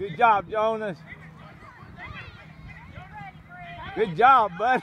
Good job, Jonas. Good job, bud.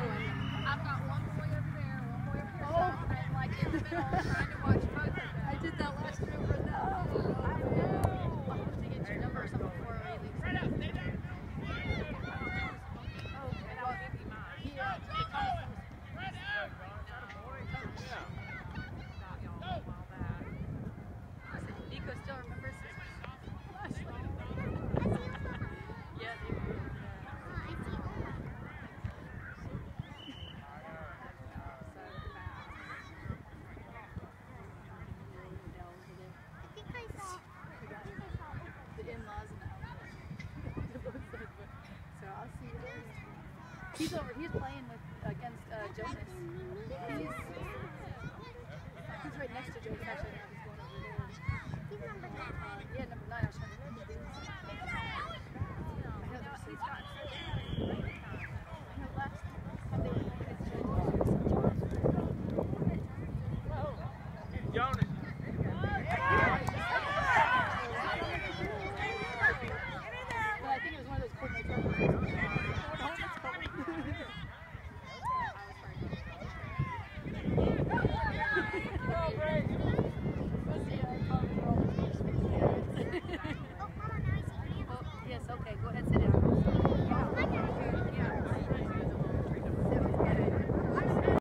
I did that last year for that. He's over. He's playing with against uh, Jonas. He's,